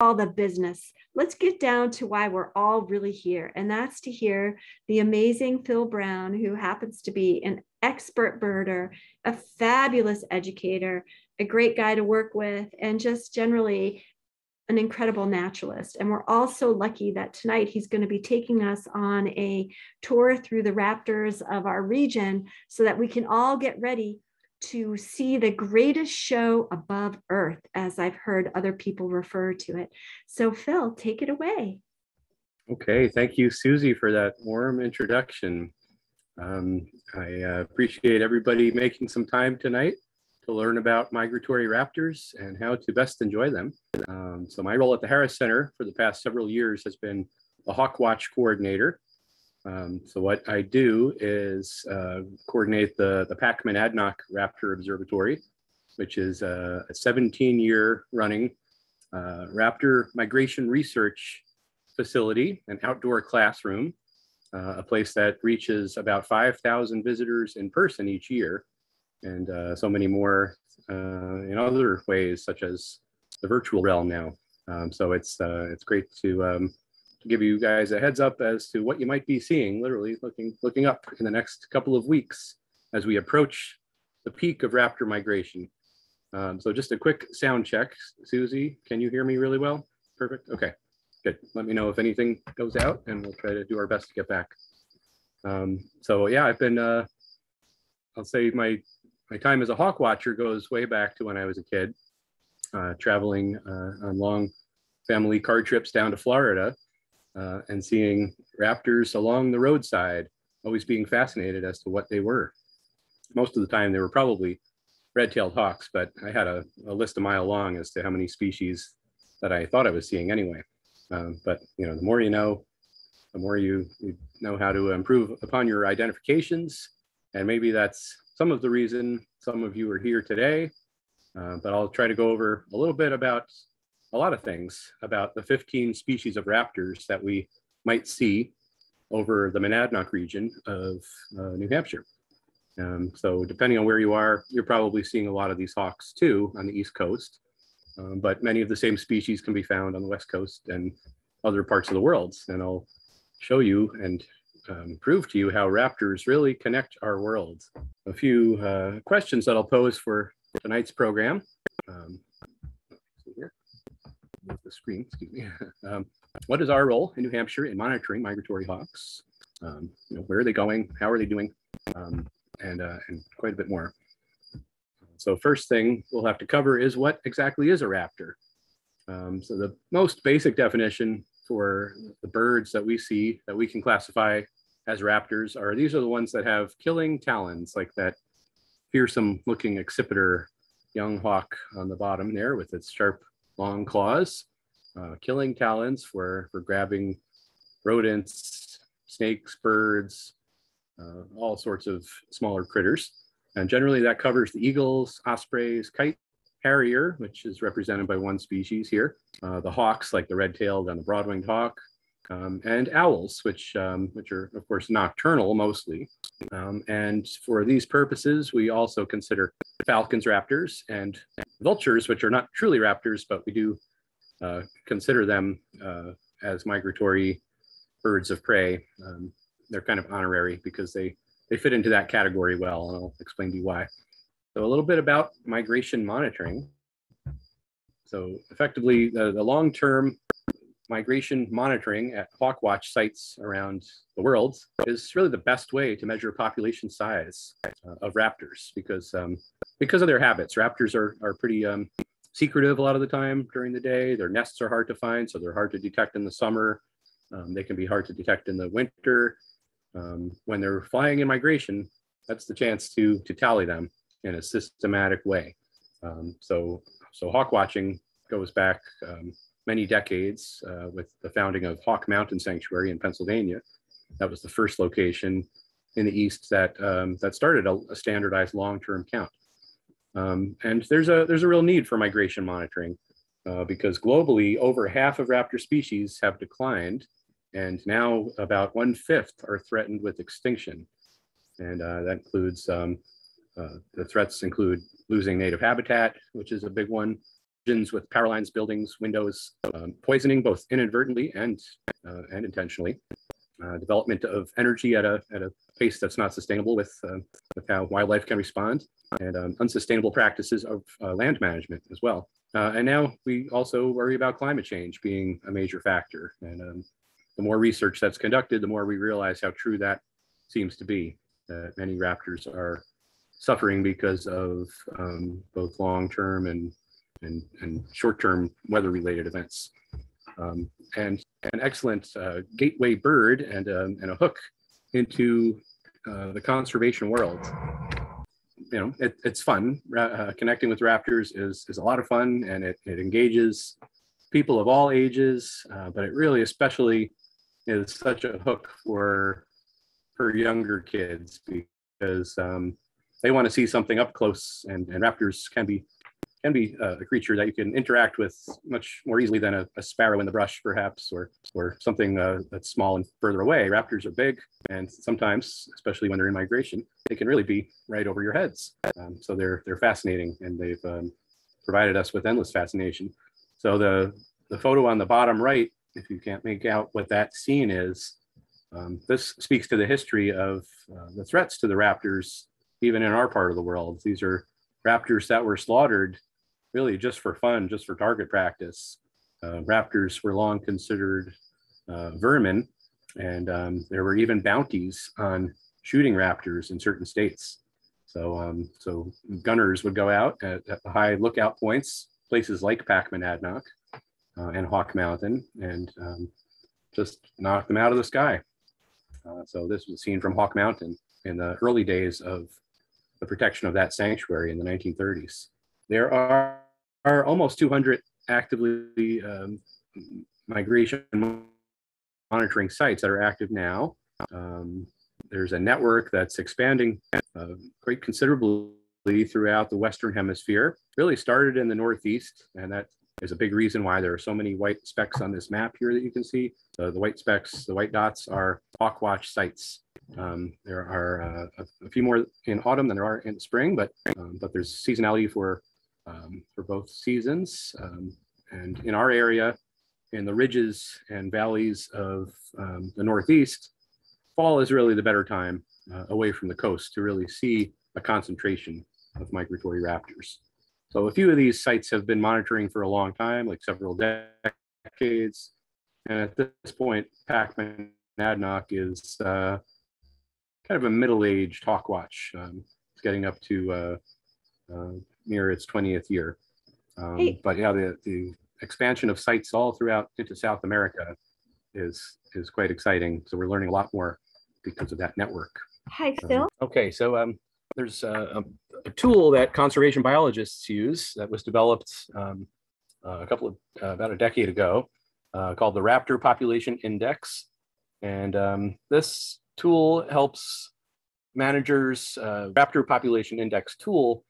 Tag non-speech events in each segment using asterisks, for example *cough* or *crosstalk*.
all the business. Let's get down to why we're all really here. And that's to hear the amazing Phil Brown, who happens to be an expert birder, a fabulous educator, a great guy to work with, and just generally an incredible naturalist. And we're all so lucky that tonight he's going to be taking us on a tour through the raptors of our region so that we can all get ready to see the greatest show above earth, as I've heard other people refer to it. So, Phil, take it away. Okay, thank you, Susie, for that warm introduction. Um, I uh, appreciate everybody making some time tonight to learn about migratory raptors and how to best enjoy them. Um, so my role at the Harris Center for the past several years has been a Hawk Watch coordinator. Um, so what I do is uh, coordinate the, the Pack Monadnock Raptor Observatory, which is a, a 17 year running uh, raptor migration research facility, an outdoor classroom, uh, a place that reaches about 5,000 visitors in person each year and uh, so many more uh, in other ways, such as the virtual realm now. Um, so it's uh, it's great to, um, to give you guys a heads up as to what you might be seeing, literally looking looking up in the next couple of weeks as we approach the peak of raptor migration. Um, so just a quick sound check. Susie, can you hear me really well? Perfect. Okay, good. Let me know if anything goes out and we'll try to do our best to get back. Um, so yeah, I've been, uh, I'll say my my time as a hawk watcher goes way back to when I was a kid, uh, traveling uh, on long family car trips down to Florida uh, and seeing raptors along the roadside, always being fascinated as to what they were. Most of the time, they were probably red-tailed hawks, but I had a, a, list a mile long as to how many species that I thought I was seeing anyway. Um, but you know, the more you know, the more you, you know how to improve upon your identifications, and maybe that's some of the reason some of you are here today, uh, but I'll try to go over a little bit about a lot of things about the 15 species of raptors that we might see over the Monadnock region of uh, New Hampshire. Um, so depending on where you are, you're probably seeing a lot of these hawks too on the East Coast, um, but many of the same species can be found on the West Coast and other parts of the world. And I'll show you and um, prove to you how raptors really connect our worlds. A few uh, questions that I'll pose for tonight's program. Um, the screen, excuse me. *laughs* um, what is our role in New Hampshire in monitoring migratory hawks? Um, you know, where are they going? How are they doing? Um, and, uh, and quite a bit more. So first thing we'll have to cover is what exactly is a raptor? Um, so the most basic definition for the birds that we see that we can classify as raptors are these are the ones that have killing talons, like that fearsome looking accipiter young hawk on the bottom there with its sharp long claws, uh, killing talons for, for grabbing rodents, snakes, birds, uh, all sorts of smaller critters. And generally that covers the eagles, ospreys, kite harrier, which is represented by one species here, uh, the hawks like the red-tailed and the broad-winged hawk, um, and owls, which, um, which are of course nocturnal mostly. Um, and for these purposes, we also consider falcons, raptors, and vultures, which are not truly raptors, but we do uh, consider them uh, as migratory birds of prey. Um, they're kind of honorary because they, they fit into that category well, and I'll explain to you why. So a little bit about migration monitoring. So effectively, the, the long-term migration monitoring at Hawkwatch sites around the world is really the best way to measure population size uh, of raptors because um, because of their habits. Raptors are, are pretty um, secretive a lot of the time during the day. Their nests are hard to find, so they're hard to detect in the summer. Um, they can be hard to detect in the winter. Um, when they're flying in migration, that's the chance to, to tally them in a systematic way. Um, so, so hawk watching goes back um, many decades uh, with the founding of Hawk Mountain Sanctuary in Pennsylvania. That was the first location in the East that, um, that started a, a standardized long-term count. Um, and there's a, there's a real need for migration monitoring uh, because globally over half of raptor species have declined and now about one fifth are threatened with extinction. And uh, that includes, um, uh, the threats include losing native habitat, which is a big one, with power lines, buildings, windows, um, poisoning both inadvertently and uh, and intentionally. Uh, development of energy at a at a pace that's not sustainable with uh, with how wildlife can respond, and um, unsustainable practices of uh, land management as well. Uh, and now we also worry about climate change being a major factor. And um, the more research that's conducted, the more we realize how true that seems to be. That many raptors are suffering because of um, both long-term and and, and short-term weather-related events. Um, and an excellent uh, gateway bird and, um, and a hook into uh, the conservation world. You know, it, it's fun. Uh, connecting with raptors is, is a lot of fun and it, it engages people of all ages, uh, but it really especially is such a hook for, for younger kids because um, they want to see something up close and, and raptors can be can be uh, a creature that you can interact with much more easily than a, a sparrow in the brush, perhaps, or or something uh, that's small and further away. Raptors are big, and sometimes, especially when they're in migration, they can really be right over your heads. Um, so they're they're fascinating, and they've um, provided us with endless fascination. So the the photo on the bottom right, if you can't make out what that scene is, um, this speaks to the history of uh, the threats to the raptors even in our part of the world. These are raptors that were slaughtered really just for fun, just for target practice. Uh, raptors were long considered uh, vermin, and um, there were even bounties on shooting raptors in certain states. So, um, so gunners would go out at, at, high lookout points, places like Pack-Monadnock uh, and Hawk Mountain, and um, just knock them out of the sky. Uh, so this was seen from Hawk Mountain in the early days of the protection of that sanctuary in the 1930s. There are, are almost 200 actively um, migration monitoring sites that are active now. Um, there's a network that's expanding uh, quite considerably throughout the Western Hemisphere. Really started in the Northeast, and that is a big reason why there are so many white specks on this map here that you can see. the white specks, the white dots are Hawkwatch sites. Um, there are uh, a, few more in autumn than there are in spring, but um, but there's seasonality for um, for both seasons. Um, and in our area, in the ridges and valleys of um, the Northeast, fall is really the better time uh, away from the coast to really see a concentration of migratory raptors. So a few of these sites have been monitoring for a long time, like several decades. And at this point, Pack Monadnock is uh, kind of a middle-aged hawkwatch. Um, it's getting up to uh, uh, near its 20th year. Um, hey. But yeah, the, the expansion of sites all throughout into South America is is quite exciting. So we're learning a lot more because of that network. Hi, Phil. Um, okay, so um, there's a, a, tool that conservation biologists use that was developed um, uh, a couple of uh, about a decade ago uh, called the Raptor Population Index. And um, this tool helps managers, uh, raptor population index tool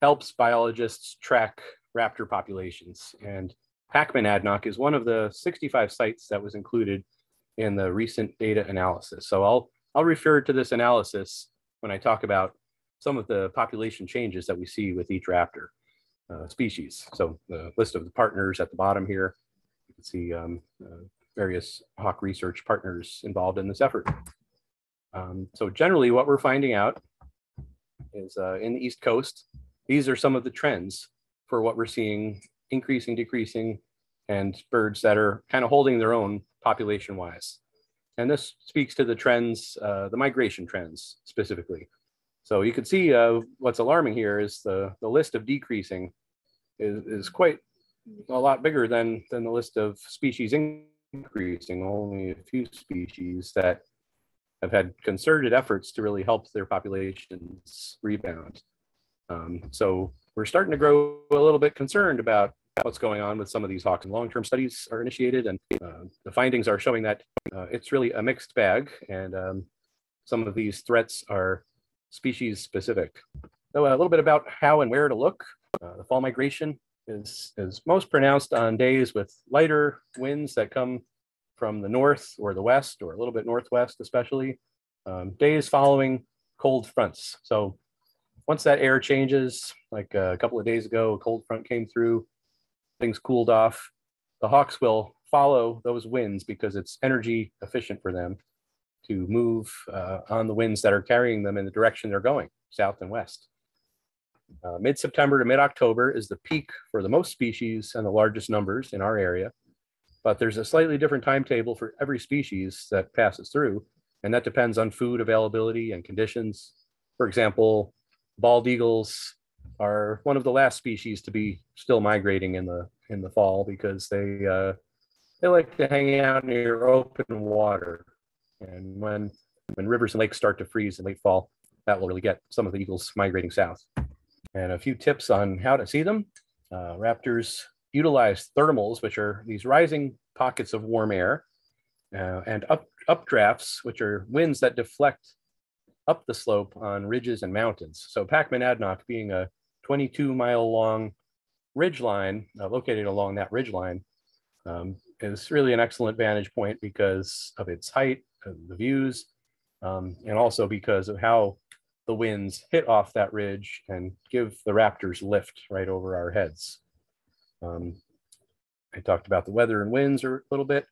helps biologists track raptor populations. And Pack-Monadnock is one of the 65 sites that was included in the recent data analysis. So I'll, I'll refer to this analysis when I talk about some of the population changes that we see with each raptor uh, species. So the list of the partners at the bottom here, you can see um, uh, various hawk research partners involved in this effort. Um, so generally what we're finding out is uh, in the East Coast, these are some of the trends for what we're seeing increasing, decreasing, and birds that are kind of holding their own population wise. And this speaks to the trends, uh, the migration trends specifically. So you can see uh, what's alarming here is the, the list of decreasing is, is quite a lot bigger than, than the list of species increasing, only a few species that have had concerted efforts to really help their populations rebound. Um, so we're starting to grow a little bit concerned about what's going on with some of these hawks and long-term studies are initiated and uh, the findings are showing that uh, it's really a mixed bag and um, some of these threats are species specific. So a little bit about how and where to look. Uh, the fall migration is, is most pronounced on days with lighter winds that come from the north or the west or a little bit northwest, especially um, days following cold fronts. So once that air changes, like a couple of days ago, a cold front came through, things cooled off, the hawks will follow those winds because it's energy efficient for them to move uh, on the winds that are carrying them in the direction they're going, south and west. Uh, mid-September to mid-October is the peak for the most species and the largest numbers in our area. But there's a slightly different timetable for every species that passes through, and that depends on food availability and conditions. For example, bald eagles are one of the last species to be still migrating in the in the fall because they uh, they like to hang out near open water, and when when rivers and lakes start to freeze in late fall, that will really get some of the eagles migrating south. And a few tips on how to see them. Uh, raptors utilize thermals, which are these rising pockets of warm air, uh, and up updrafts, which are winds that deflect up the slope on ridges and mountains. So Pack-Monadnock being a 22 mile long ridge line uh, located along that ridge line um, is really an excellent vantage point because of its height, the views, um, and also because of how the winds hit off that ridge and give the raptors lift right over our heads. Um, I talked about the weather and winds a little bit.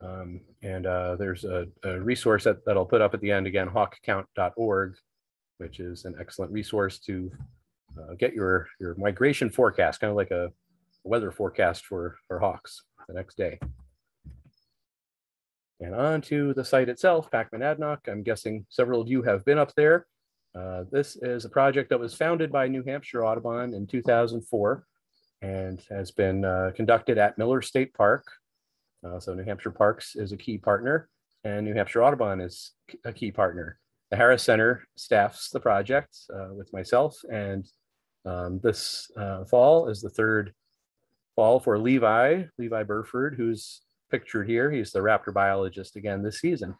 Um, and uh, there's a, a, resource that, that I'll put up at the end again, hawkcount.org, which is an excellent resource to uh, get your, your migration forecast, kind of like a weather forecast for, for hawks the next day. And on to the site itself, Pack-Monadnock. I'm guessing several of you have been up there. Uh, this is a project that was founded by New Hampshire Audubon in 2004 and has been uh, conducted at Miller State Park. Uh, so New Hampshire Parks is a key partner and New Hampshire Audubon is a key partner. The Harris Center staffs the project uh, with myself and um, this uh, fall is the third fall for Levi, Levi Burford, who's pictured here. He's the raptor biologist again this season.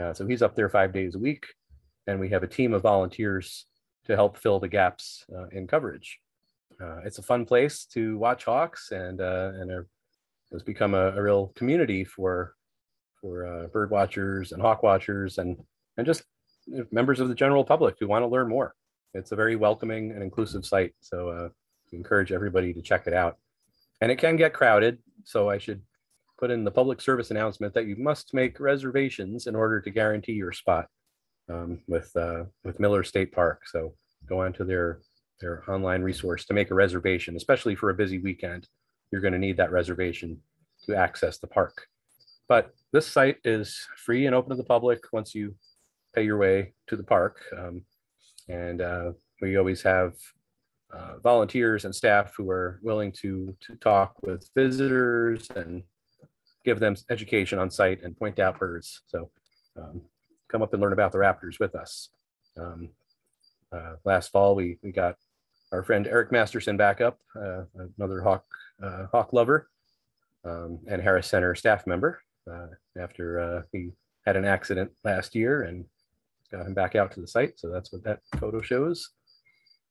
Uh, so he's up there five days a week and we have a team of volunteers to help fill the gaps uh, in coverage. Uh, it's a fun place to watch hawks, and and a, has become a, a, real community for for uh, bird watchers and hawk watchers, and and just members of the general public who want to learn more. It's a very welcoming and inclusive site, so uh, encourage everybody to check it out. And it can get crowded, so I should put in the public service announcement that you must make reservations in order to guarantee your spot um, with uh, with Miller State Park. So go onto their their online resource to make a reservation, especially for a busy weekend. You're going to need that reservation to access the park. But this site is free and open to the public once you pay your way to the park. Um, and uh, we always have uh, volunteers and staff who are willing to, to talk with visitors and give them education on site and point out birds. So um, come up and learn about the raptors with us. Um, uh, last fall, we, we got our friend Eric Masterson back up, uh, another hawk, uh, hawk lover um, and Harris Center staff member uh, after uh, he had an accident last year and got him back out to the site. So that's what that photo shows.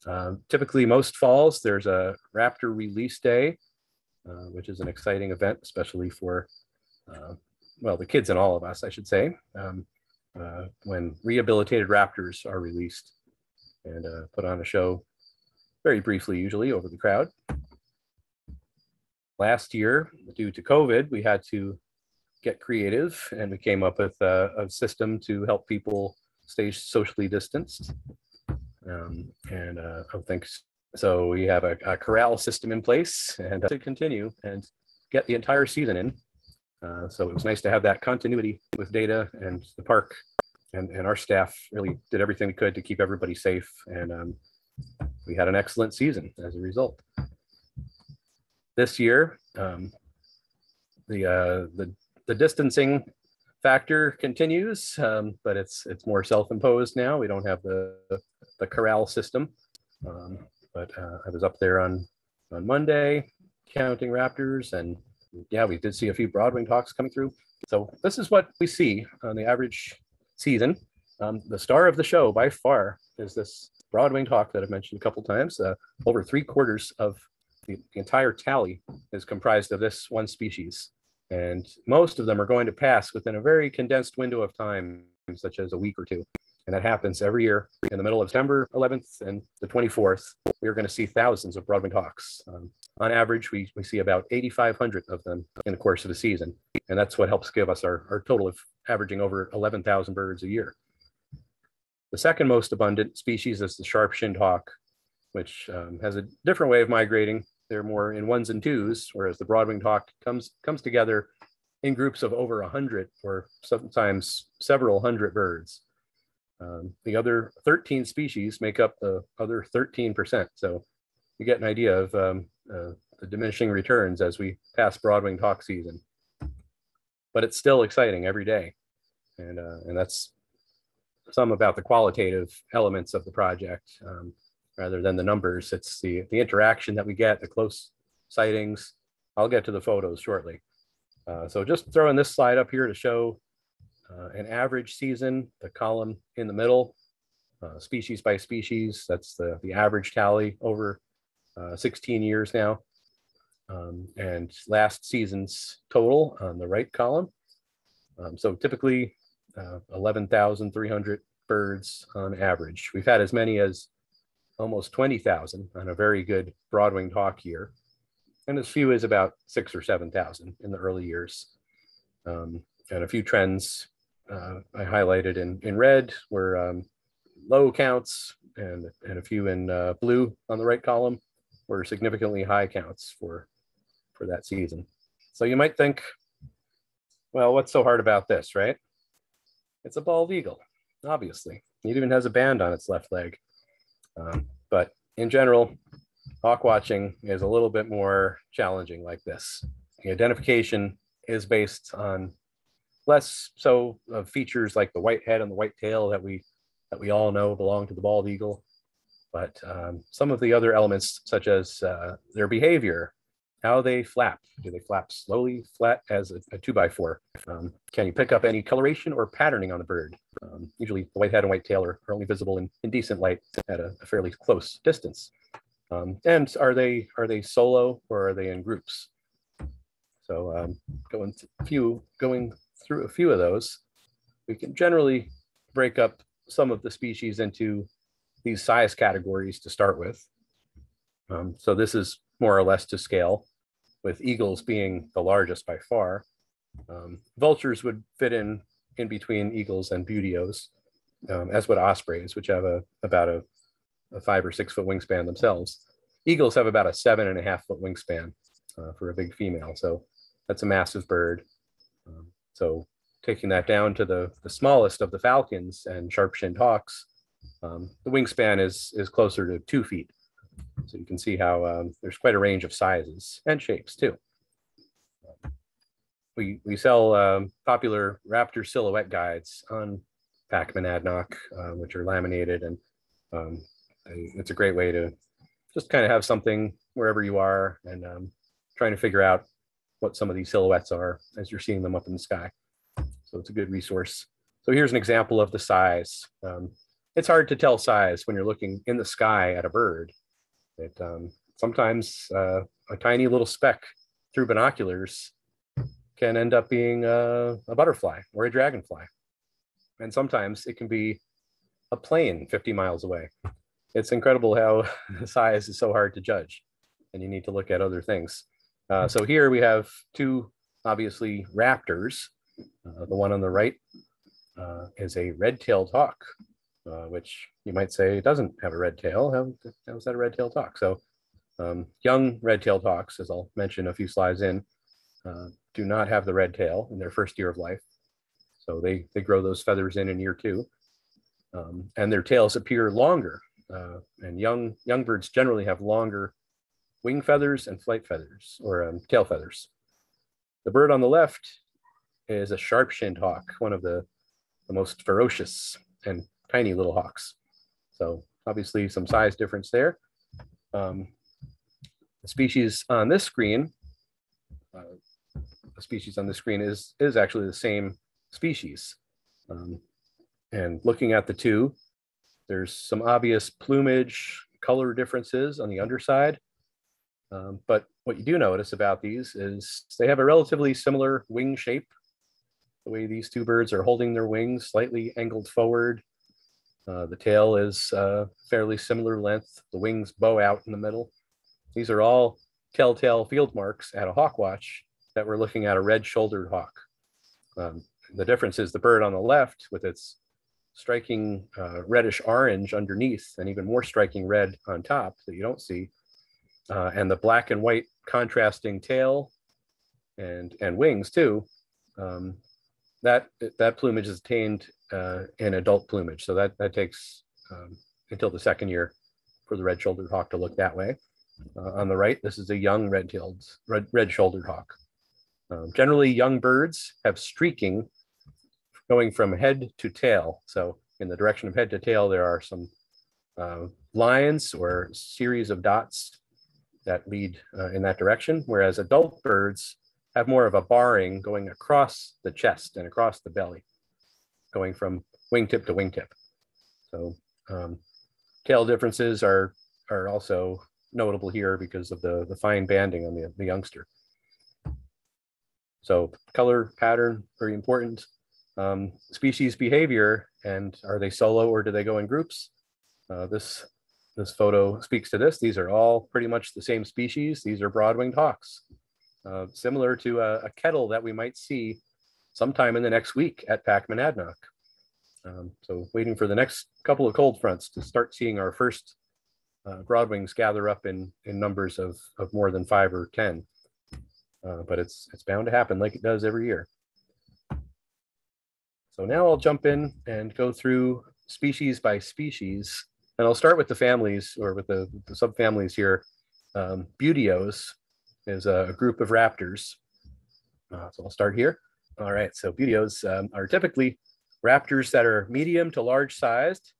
Um, typically most falls, there's a raptor release day, uh, which is an exciting event, especially for, well, the kids and all of us, I should say. Um, uh, when rehabilitated raptors are released and uh, put on a show very briefly, usually over the crowd. Last year, due to COVID, we had to get creative and we came up with a, a system to help people stay socially distanced. Um, and uh, I think so. We have a, a, corral system in place and uh, to continue and get the entire season in. Uh, so it was nice to have that continuity with data and the park and, and our staff really did everything we could to keep everybody safe. And um, we had an excellent season as a result. This year, um, the, uh, the, the distancing factor continues, um, but it's it's more self-imposed now. We don't have the the corral system. Um, but uh, I was up there on on Monday counting raptors, and yeah, we did see a few broad-winged hawks coming through. So this is what we see on the average season. Um, the star of the show by far is this broad-winged hawk that I've mentioned a couple times. Uh, over three quarters of the, the, entire tally is comprised of this one species. And most of them are going to pass within a very condensed window of time, such as a week or two. And that happens every year in the middle of September 11th and the 24th. We are going to see thousands of broad-winged hawks. Um, on average, we, we see about 8,500 of them in the course of the season. And that's what helps give us our, our total of averaging over 11,000 birds a year. The second most abundant species is the sharp-shinned hawk, which um, has a different way of migrating. They're more in ones and twos, whereas the broad-winged hawk comes, comes together in groups of over a 100 or sometimes several hundred birds. Um, the other 13 species make up the other 13%. So you get an idea of um, uh, the diminishing returns as we pass broad-winged hawk season. But it's still exciting every day. And, uh, and that's some about the qualitative elements of the project um, rather than the numbers. It's the, the interaction that we get, the close sightings. I'll get to the photos shortly. Uh, so just throwing this slide up here to show uh, an average season, the column in the middle, uh, species by species, that's the, the average tally over uh, 16 years now. Um, and last season's total on the right column. Um, so typically uh, 11,300 birds on average. We've had as many as almost 20,000 on a very good broad-winged hawk year, and as few as about six or 7,000 in the early years. Um, and a few trends uh, I highlighted in, in red were um, low counts and, and a few in uh, blue on the right column were significantly high counts for, for that season. So you might think, well, what's so hard about this, right? It's a bald eagle, obviously. It even has a band on its left leg. Um, but in general, hawk watching is a little bit more challenging like this. The identification is based on less so of features like the white head and the white tail that we that we all know belong to the bald eagle, but um, some of the other elements such as uh, their behavior, how they flap. Do they flap slowly, flat as a, a two by four? Um, can you pick up any coloration or patterning on the bird? Um, usually the white head and white tail are, are only visible in, in decent light at a, a fairly close distance. Um, and are they are they solo or are they in groups? So um, going few going through a few of those, we can generally break up some of the species into these size categories to start with. Um, so this is more or less to scale, with eagles being the largest by far. Um, vultures would fit in in between eagles and buteos, um, as would ospreys, which have a about a, a, five or six foot wingspan themselves. Eagles have about a seven and a half foot wingspan uh, for a big female, so that's a massive bird. Um, so taking that down to the, the smallest of the falcons and sharp-shinned hawks, um, the wingspan is, is closer to two feet. So you can see how um, there's quite a range of sizes and shapes too. We, we sell um, popular raptor silhouette guides on Pack Monadnock, uh, which are laminated and um, it's a great way to just kind of have something wherever you are and um, trying to figure out what some of these silhouettes are as you're seeing them up in the sky. So it's a good resource. So here's an example of the size. Um, it's hard to tell size when you're looking in the sky at a bird. It, um, sometimes uh, a tiny little speck through binoculars can end up being a, a butterfly or a dragonfly. And sometimes it can be a plane 50 miles away. It's incredible how *laughs* size is so hard to judge and you need to look at other things. Uh, so here we have two, obviously, raptors. Uh, the one on the right uh, is a red-tailed hawk, uh, which you might say doesn't have a red tail. How, how is that a red tail hawk? So um, young red tail hawks, as I'll mention a few slides in, uh, do not have the red tail in their first year of life. So they, they grow those feathers in in year two. Um, and their tails appear longer. Uh, and young, young birds generally have longer wing feathers and flight feathers or um, tail feathers. The bird on the left is a sharp-shinned hawk, one of the, the most ferocious and tiny little hawks. So obviously some size difference there. Um, the species on this screen, uh, the species on the screen is, is actually the same species. Um, and looking at the two, there's some obvious plumage color differences on the underside. Um, but what you do notice about these is they have a relatively similar wing shape. The way these two birds are holding their wings slightly angled forward. Uh, the tail is uh, fairly similar length. The wings bow out in the middle. These are all telltale field marks at a hawk watch that we're looking at a red-shouldered hawk. Um, the difference is the bird on the left with its striking uh, reddish orange underneath and even more striking red on top that you don't see. Uh, and the black and white contrasting tail and, and wings too. Um, that, that plumage is attained uh, in adult plumage. So that, that takes um, until the second year for the red-shouldered hawk to look that way. Uh, on the right, this is a young red-tailed, red, red-shouldered hawk. Um, generally, young birds have streaking going from head to tail. So in the direction of head to tail, there are some uh, lines or series of dots that lead uh, in that direction, whereas adult birds have more of a barring going across the chest and across the belly, going from wingtip to wingtip. So um, tail differences are, are also notable here because of the, the fine banding on the, the youngster. So color pattern, very important. Um, species behavior, and are they solo or do they go in groups? Uh, this, this photo speaks to this. These are all pretty much the same species. These are broad-winged hawks, uh, similar to a, a, kettle that we might see sometime in the next week at Pack-Monadnock. Um, so waiting for the next couple of cold fronts to start seeing our first uh, broadwings gather up in, in numbers of, of more than five or 10. Uh, but it's, it's bound to happen like it does every year. So now I'll jump in and go through species by species. And I'll start with the families or with the, the subfamilies here. Um, Buteos is a, group of raptors. Uh, so I'll start here. All right, so Buteos um, are typically raptors that are medium to large sized.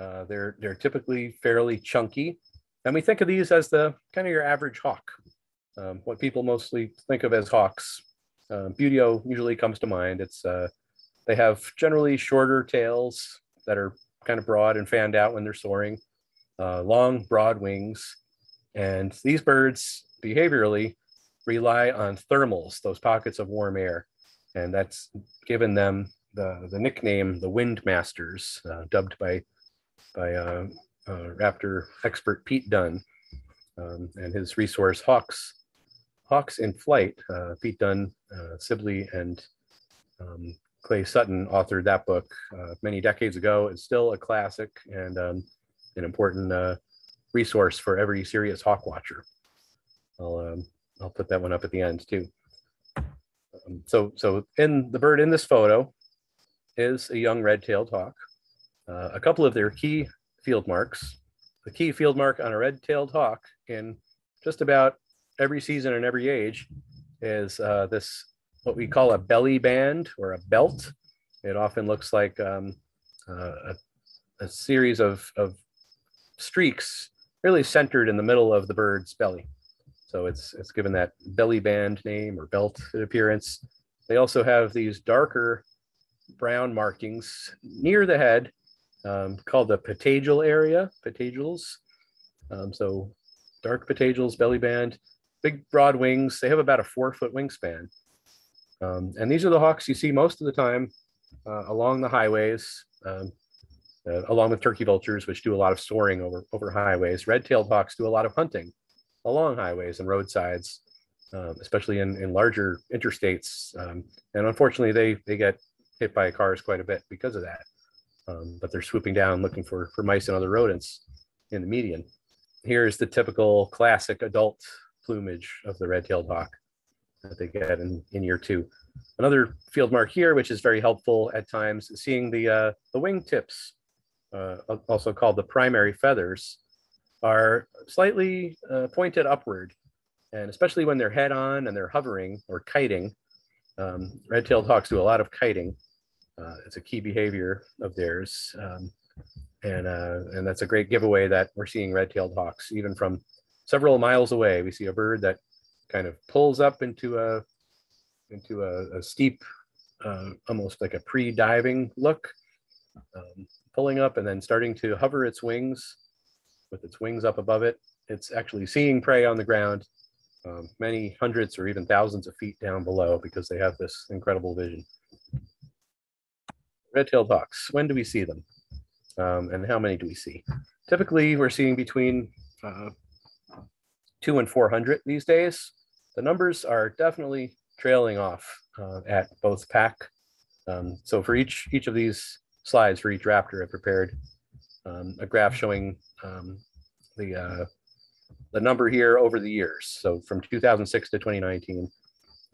Uh, they're, they're typically fairly chunky. And we think of these as the kind of your average hawk, um, what people mostly think of as hawks. Uh, usually comes to mind. It's uh, they have generally shorter tails that are kind of broad and fanned out when they're soaring, uh, long, broad wings. And these birds behaviorally rely on thermals, those pockets of warm air. And that's given them the, the nickname, the Wind Masters, uh, dubbed by, by uh, uh, raptor expert Pete Dunne um, and his resource Hawks, Hawks in Flight. Uh, Pete Dunne, uh, Sibley, and um, Clay Sutton authored that book uh, many decades ago. It's still a classic and um, an important resource for every serious hawk watcher. I'll um, I'll put that one up at the end too. Um, so so in the bird in this photo is a young red-tailed hawk. Uh, a couple of their key field marks. The key field mark on a red-tailed hawk in just about every season and every age is uh, this what we call a belly band or a belt. It often looks like um, uh, a, a, series of, of streaks really centered in the middle of the bird's belly. So it's, it's given that belly band name or belt appearance. They also have these darker brown markings near the head um, called the patagial area, patagials. Um, so dark patagials, belly band, big broad wings. They have about a four foot wingspan. Um, and these are the hawks you see most of the time uh, along the highways, um, uh, along with turkey vultures, which do a lot of soaring over, over highways. Red-tailed hawks do a lot of hunting along highways and roadsides, um, especially in, in larger interstates. Um, and unfortunately, they, they get hit by cars quite a bit because of that. Um, but they're swooping down looking for, for mice and other rodents in the median. Here's the typical classic adult plumage of the red-tailed hawk that they get in, in year two. Another field mark here, which is very helpful at times, seeing the, uh, the wing tips, uh, also called the primary feathers, are slightly uh, pointed upward. And especially when they're head on and they're hovering or kiting, um, red-tailed hawks do a lot of kiting. Uh, it's a key behavior of theirs. Um, and, uh, and that's a great giveaway that we're seeing red-tailed hawks, even from several miles away. We see a bird that kind of pulls up into a into a, a steep, uh, almost like a pre-diving look, um, pulling up and then starting to hover its wings with its wings up above it. It's actually seeing prey on the ground um, many hundreds or even thousands of feet down below because they have this incredible vision. Red-tailed hawks, when do we see them? Um, and how many do we see? Typically, we're seeing between uh, two and 400 these days. The numbers are definitely trailing off uh, at both pack. Um, so for each each of these slides for each raptor, I prepared um, a graph showing um, the uh, the number here over the years. So from 2006 to 2019,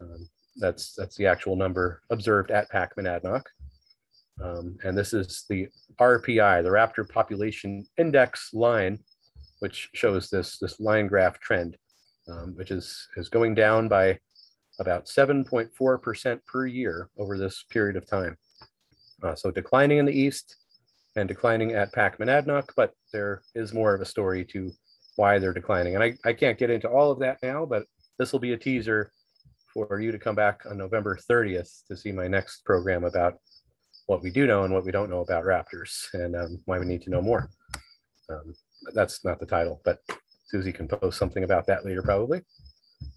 um, that's that's the actual number observed at Pack Monadnock. Um, and this is the RPI, the raptor population index line, which shows this, this line graph trend, um, which is, is going down by about 7.4% per year over this period of time. Uh, so declining in the east and declining at Pack Monadnock, but there is more of a story to why they're declining. And I, I can't get into all of that now, but this will be a teaser for you to come back on November 30th to see my next program about what we do know and what we don't know about raptors and um, why we need to know more. Um, that's not the title, but Susie can post something about that later probably.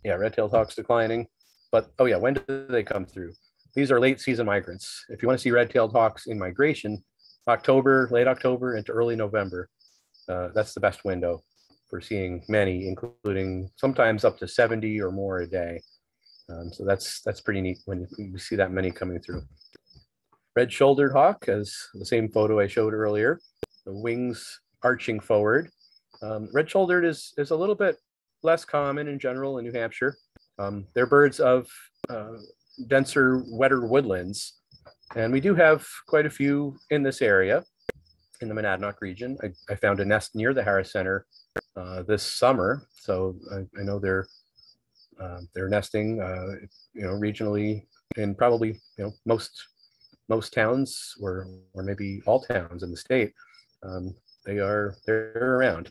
Yeah, red-tailed hawks declining. But oh yeah, when do they come through? These are late season migrants. If you want to see red-tailed hawks in migration, October, late October into early November, uh, that's the best window for seeing many, including sometimes up to 70 or more a day. Um, so that's that's pretty neat when you see that many coming through. Red-shouldered hawk, as the same photo I showed earlier, the wings arching forward. Um, red-shouldered is, is a little bit less common in general in New Hampshire. Um, they're birds of uh, denser, wetter woodlands. And we do have quite a few in this area in the Monadnock region. I, I found a nest near the Harris Center uh, this summer. So I, I know they're uh, they're nesting, uh, you know, regionally in probably you know most most towns or or maybe all towns in the state, um, they are they're around,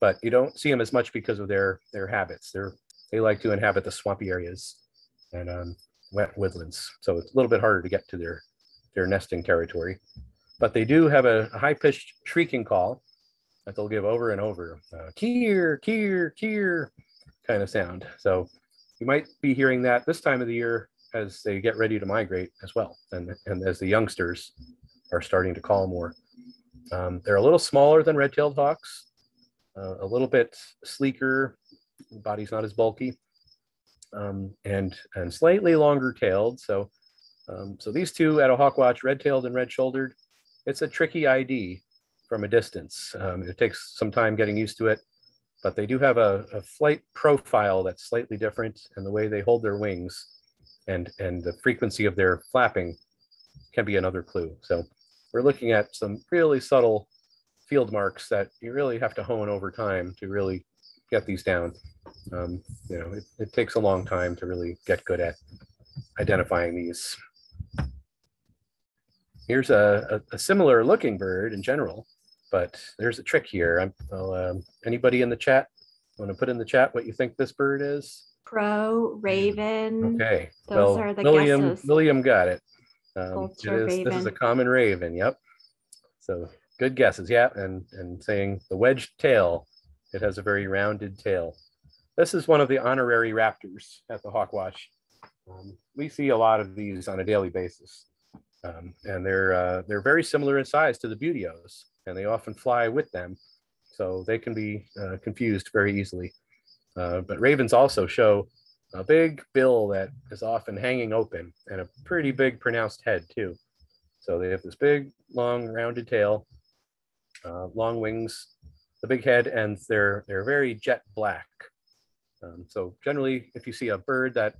but you don't see them as much because of their their habits. They're they like to inhabit the swampy areas and um, wet woodlands, so it's a little bit harder to get to their their nesting territory. But they do have a, high pitched shrieking call that they'll give over and over, uh, keer keer keer kind of sound. So you might be hearing that this time of the year as they get ready to migrate as well, and, and as the youngsters are starting to call more. Um, they're a little smaller than red-tailed hawks, uh, a little bit sleeker, body's not as bulky, um, and and slightly longer tailed. So um, so these two at a hawk watch, red-tailed and red-shouldered, it's a tricky ID from a distance. Um, it takes some time getting used to it, but they do have a, a flight profile that's slightly different, and the way they hold their wings and, and the frequency of their flapping can be another clue. So we're looking at some really subtle field marks that you really have to hone over time to really get these down. Um, you know, it, it takes a long time to really get good at identifying these. Here's a, a, a similar looking bird in general, but there's a trick here. Um, anybody in the chat want to put in the chat what you think this bird is? Crow, raven. Okay. Those well, are the William, guesses. William got it. Um, it Vulture, this is a common raven. Yep. So good guesses. Yeah. And, and saying the wedged tail, it has a very rounded tail. This is one of the honorary raptors at the Hawkwatch. Um, we see a lot of these on a daily basis. Um, and they're, uh, they're very similar in size to the Buteos, and they often fly with them. So they can be uh, confused very easily. Uh, but ravens also show a big bill that is often hanging open and a pretty big pronounced head too. So they have this big, long, rounded tail, uh, long wings, the big head, and they're they're very jet black. Um, so generally, if you see a bird that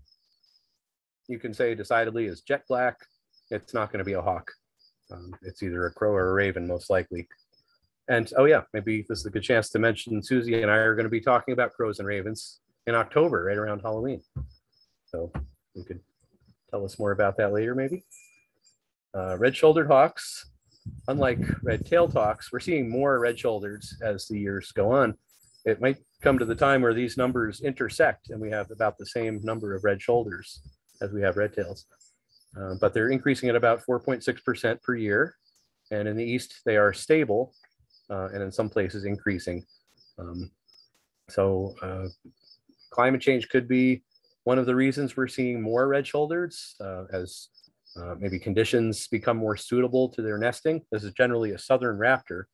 you can say decidedly is jet black, it's not going to be a hawk. Um, it's either a crow or a raven, most likely. And oh yeah, maybe this is a good chance to mention Susie and I are going to be talking about crows and ravens in October, right around Halloween. So you could tell us more about that later, maybe. Uh, red-shouldered hawks, unlike red tail hawks, we're seeing more red-shoulders as the years go on. It might come to the time where these numbers intersect and we have about the same number of red shoulders as we have red tails. Uh, but they're increasing at about 4.6% per year. And in the east, they are stable uh, and in some places increasing. Um, so uh, climate change could be one of the reasons we're seeing more red shoulders uh, as uh, maybe conditions become more suitable to their nesting. This is generally a southern raptor.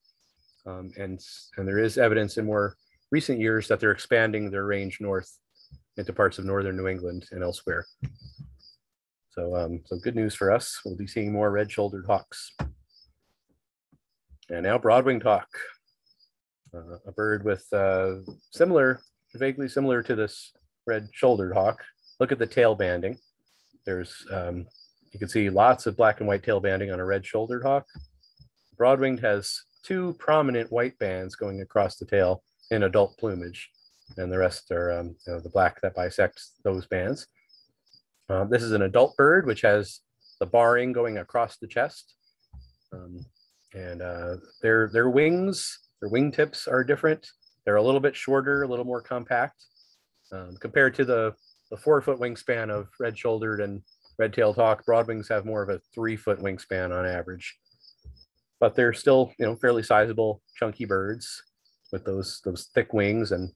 Um, and, and there is evidence in more recent years that they're expanding their range north into parts of northern New England and elsewhere. So, um, so good news for us. We'll be seeing more red-shouldered hawks. And now broad-winged hawk, uh, a bird with uh, similar, vaguely similar to this red-shouldered hawk. Look at the tail banding. There's um, you can see lots of black and white tail banding on a red-shouldered hawk. Broadwinged has two prominent white bands going across the tail in adult plumage, and the rest are um, you know, the black that bisects those bands. Um, this is an adult bird, which has the barring going across the chest. Um, and uh, their, their wings, their wingtips are different. They're a little bit shorter, a little more compact um, compared to the, the four foot wingspan of red shouldered and red-tailed hawk. Broadwings have more of a three-foot wingspan on average, but they're still, you know, fairly sizable, chunky birds with those those thick wings and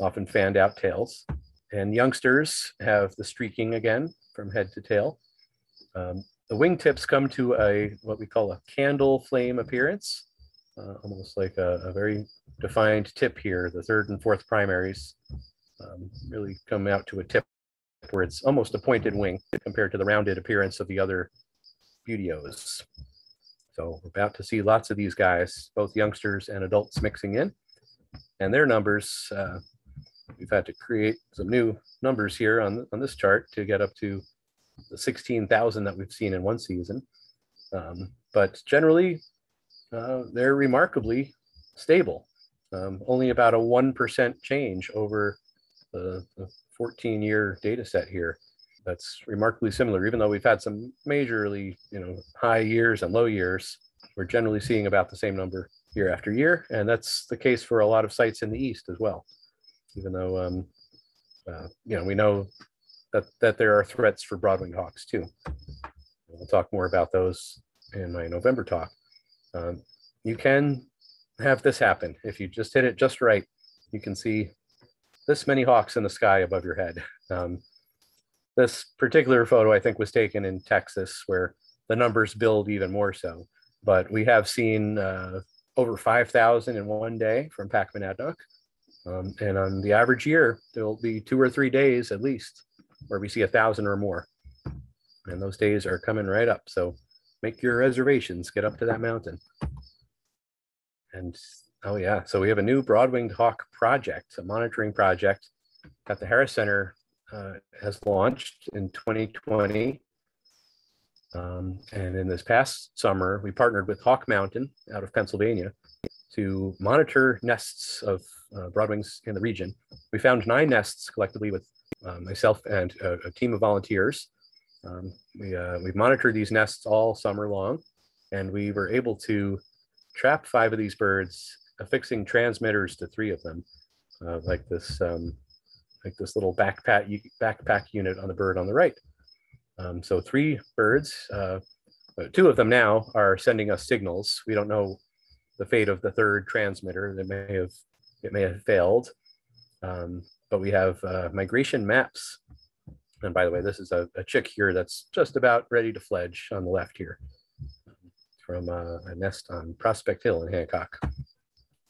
often fanned out tails. And youngsters have the streaking again from head to tail. Um, the wingtips come to a what we call a candle flame appearance, uh, almost like a, a, very defined tip here. The third and fourth primaries um, really come out to a tip where it's almost a pointed wing compared to the rounded appearance of the other Buteos. So we're about to see lots of these guys, both youngsters and adults mixing in. And their numbers, uh, we've had to create some new numbers here on, on this chart to get up to the 16,000 that we've seen in one season. Um, but generally, uh, they're remarkably stable. Um, only about a 1% change over the, the 14 year data set here that's remarkably similar, even though we've had some majorly, you know, high years and low years, we're generally seeing about the same number year after year. And that's the case for a lot of sites in the East as well, even though, um, uh, you know, we know that, that there are threats for broadwing hawks too. We'll talk more about those in my November talk. Um, you can have this happen if you just hit it just right. You can see this many hawks in the sky above your head. Um, this particular photo, I think, was taken in Texas, where the numbers build even more so. But we have seen uh, over 5,000 in one day from Pack Monadnock. Um, and on the average year, there'll be two or three days at least where we see a thousand or more. And those days are coming right up. So make your reservations, get up to that mountain. And Oh yeah, so we have a new broad-winged hawk project, a monitoring project that the Harris Center uh, has launched in 2020. Um, and in this past summer, we partnered with Hawk Mountain out of Pennsylvania to monitor nests of uh, broadwings in the region. We found nine nests collectively with uh, myself and a, a, team of volunteers. Um, we, uh, we've monitored these nests all summer long, and we were able to trap five of these birds affixing transmitters to three of them, uh, like this um, like this little backpack backpack unit on the bird on the right. Um, so three birds, uh, two of them now are sending us signals. We don't know the fate of the third transmitter. That may have it may have failed, um, but we have uh, migration maps. And by the way, this is a, a, chick here that's just about ready to fledge on the left here from uh, a nest on Prospect Hill in Hancock.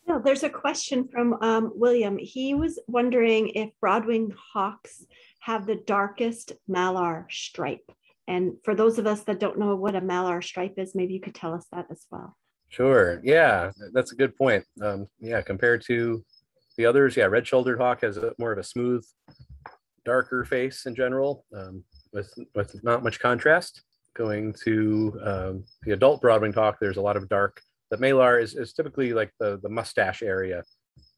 No, there's a question from um, William. He was wondering if broadwing hawks have the darkest malar stripe. And for those of us that don't know what a malar stripe is, maybe you could tell us that as well. Sure. Yeah, that's a good point. Um, yeah, compared to the others, yeah, red-shouldered hawk has a, more of a smooth, darker face in general, um, with with not much contrast. Going to um, the adult broadwing hawk, there's a lot of dark the malar is, is typically like the, the mustache area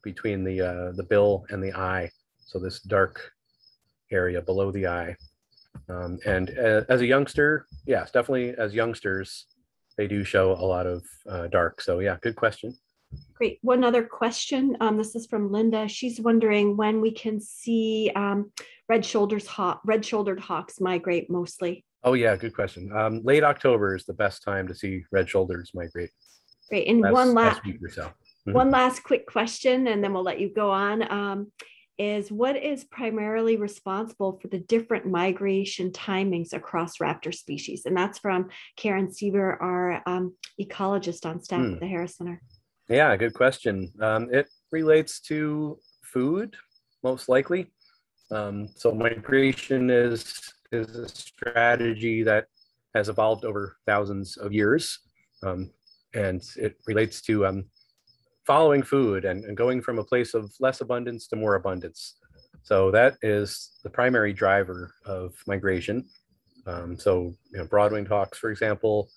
between the, uh, the bill and the eye. So this dark area below the eye. Um, and uh, as a youngster, yes, definitely as youngsters, they do show a lot of uh, dark. So yeah, good question. Great. One other question. Um, this is from Linda. She's wondering when we can see um, red shoulders hawk, red shouldered hawks migrate mostly. Oh yeah, good question. Um, late October is the best time to see red shoulders migrate. Great. And last, one last, mm-hmm. one last quick question, and then we'll let you go on. Um, is what is primarily responsible for the different migration timings across raptor species? And that's from Karen Sieber, our um, ecologist on staff hmm. at the Harris Center. Yeah, good question. Um, it relates to food, most likely. Um, so migration is is a strategy that has evolved over thousands of years, um, and it relates to um, following food and, and going from a place of less abundance to more abundance. So that is the primary driver of migration. Um, so, you know, broadwing hawks, for example,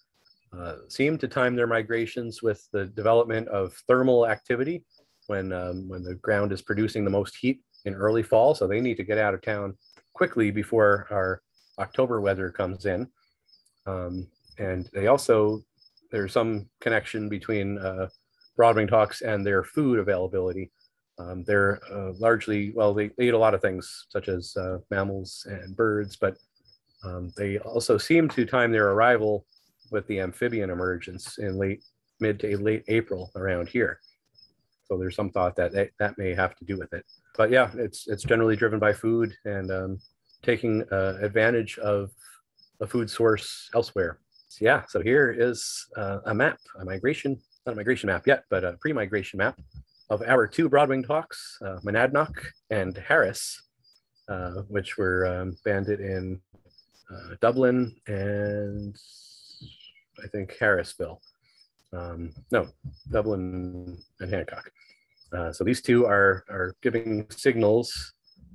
uh, seem to time their migrations with the development of thermal activity when um, when the ground is producing the most heat in early fall. So they need to get out of town quickly before our October weather comes in. Um, and they also there's some connection between uh, broadwing hawks and their food availability. Um, they're uh, largely, well, they, they, eat a lot of things such as uh, mammals and birds, but um, they also seem to time their arrival with the amphibian emergence in late, mid to late April around here. So there's some thought that they, that may have to do with it. But yeah, it's, it's generally driven by food and um, taking uh, advantage of a food source elsewhere. Yeah, so here is uh, a map, a migration not a migration map yet, but a pre-migration map of our two broad-winged hawks, uh, Monadnock and Harris, uh, which were um, banded in uh, Dublin and I think Harrisville. Um, no, Dublin and Hancock. Uh, so these two are, are giving signals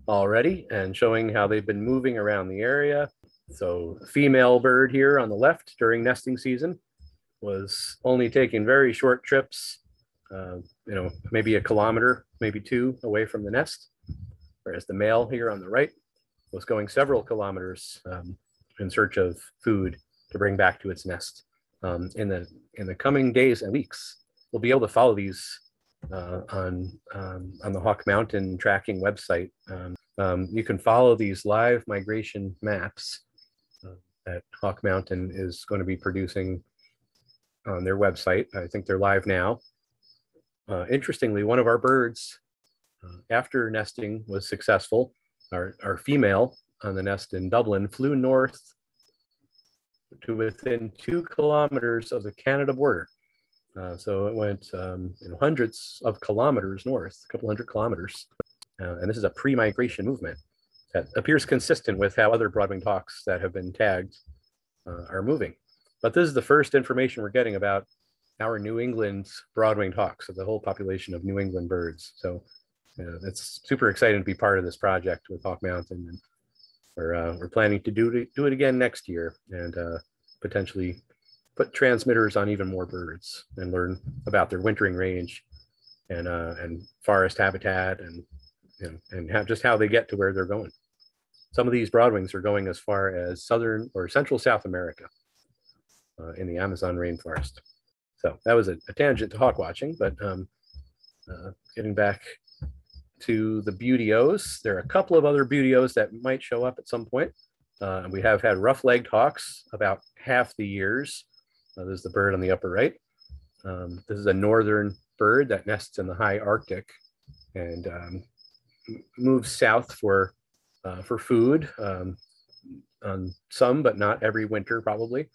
already and showing how they've been moving around the area. So female bird here on the left during nesting season, was only taking very short trips, uh, you know, maybe a kilometer, maybe two away from the nest, whereas the male here on the right was going several kilometers um, in search of food to bring back to its nest. Um, in the in the coming days and weeks, we'll be able to follow these uh, on um, on the Hawk Mountain tracking website. Um, um, you can follow these live migration maps that Hawk Mountain is going to be producing on their website. I think they're live now. Uh, interestingly, one of our birds, uh, after nesting was successful, our, our female on the nest in Dublin flew north to within two kilometers of the Canada border. Uh, so it went um, hundreds of kilometers north, a couple hundred kilometers. Uh, and this is a pre-migration movement that appears consistent with how other broadwing hawks that have been tagged uh, are moving. But this is the first information we're getting about our New England's broad-winged hawks, so the whole population of New England birds. So uh, it's super exciting to be part of this project with Hawk Mountain. And we're, uh, we're planning to do, do it again next year and uh, potentially put transmitters on even more birds and learn about their wintering range and, uh, and forest habitat and, you know, and have just how they get to where they're going. Some of these broadwings are going as far as southern or central South America uh, in the Amazon rainforest. So that was a, a tangent to hawk watching, but um, uh, getting back to the Buteos, there are a couple of other Buteos that might show up at some point. Uh, we have had rough-legged hawks about half the years. Uh, there's the bird on the upper right. Um, this is a northern bird that nests in the high Arctic and um, moves south for uh, for food um, on some, but not every winter probably.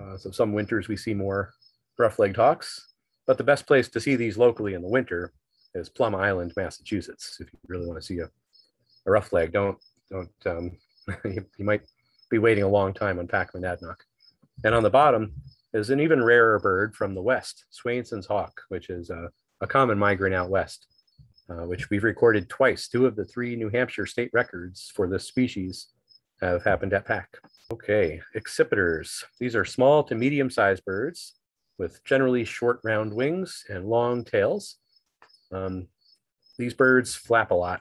Uh, so some winters we see more rough-legged hawks, but the best place to see these locally in the winter is Plum Island, Massachusetts. If you really want to see a, a rough leg, don't don't um, *laughs* you, you, might be waiting a long time on Pack Monadnock. And on the bottom is an even rarer bird from the west, Swainson's hawk, which is a, a common migrant out west, uh, which we've recorded twice. Two of the three New Hampshire state records for this species have happened at Pack. Okay, accipiters. These are small to medium-sized birds with generally short round wings and long tails. Um, these birds flap a lot.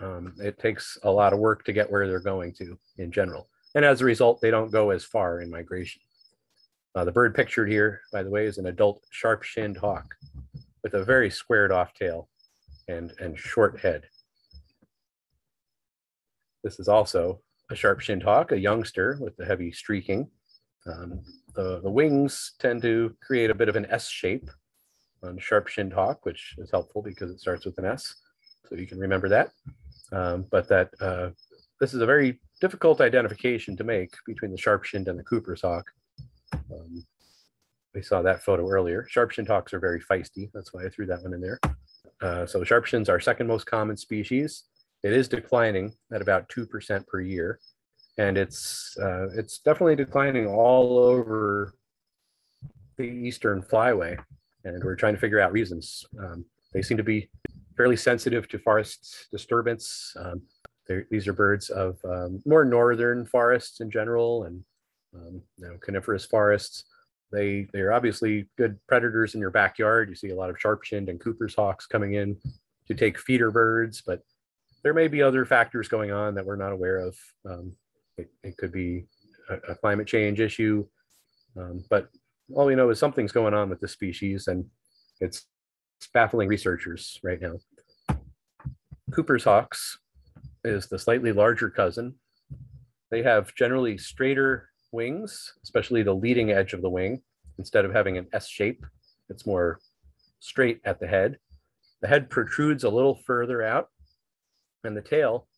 Um, it takes a lot of work to get where they're going to in general. And as a result, they don't go as far in migration. Uh, the bird pictured here, by the way, is an adult sharp-shinned hawk with a very squared off tail and, and short head. This is also a sharp-shinned hawk, a youngster with the heavy streaking. Um, the, the wings tend to create a bit of an S shape on sharp-shinned hawk, which is helpful because it starts with an S. so you can remember that. Um, but that uh, this is a very difficult identification to make between the sharp-shinned and the Cooper's hawk. Um, we saw that photo earlier. Sharp-shinned hawks are very feisty. That's why I threw that one in there. Uh, so sharp-shinned are second most common species. It is declining at about 2% per year. And it's, uh, it's definitely declining all over the Eastern Flyway. And we're trying to figure out reasons. Um, they seem to be fairly sensitive to forest disturbance. Um, these are birds of um, more northern forests in general and um, you know, coniferous forests. They they're obviously good predators in your backyard. You see a lot of sharp-shinned and Cooper's hawks coming in to take feeder birds, but there may be other factors going on that we're not aware of. Um, it, it, could be a, a, climate change issue, um, but all we know is something's going on with the species, and it's, it's baffling researchers right now. Cooper's hawks is the slightly larger cousin. They have generally straighter wings, especially the leading edge of the wing. Instead of having an S shape, it's more straight at the head. The head protrudes a little further out, and the tail